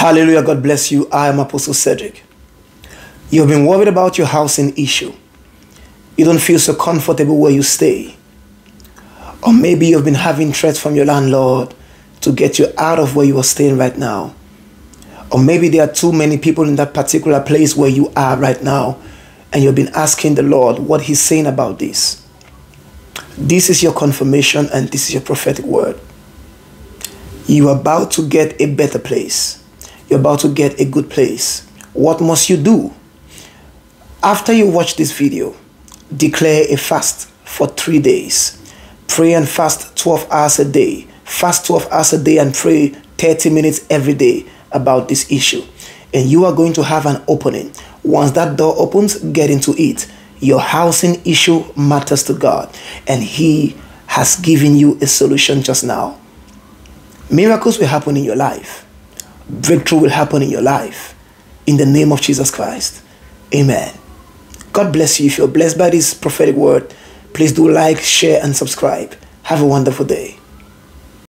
Hallelujah. God bless you. I am Apostle Cedric. You've been worried about your housing issue. You don't feel so comfortable where you stay. Or maybe you've been having threats from your landlord to get you out of where you are staying right now. Or maybe there are too many people in that particular place where you are right now, and you've been asking the Lord what He's saying about this. This is your confirmation and this is your prophetic word. You are about to get a better place. You're about to get a good place. What must you do? After you watch this video, declare a fast for three days. Pray and fast 12 hours a day. Fast 12 hours a day and pray 30 minutes every day about this issue. And you are going to have an opening. Once that door opens, get into it. Your housing issue matters to God, and He has given you a solution just now. Miracles will happen in your life, breakthrough will happen in your life. In the name of Jesus Christ. Amen. God bless you. If you're blessed by this prophetic word, please do like, share, and subscribe. Have a wonderful day.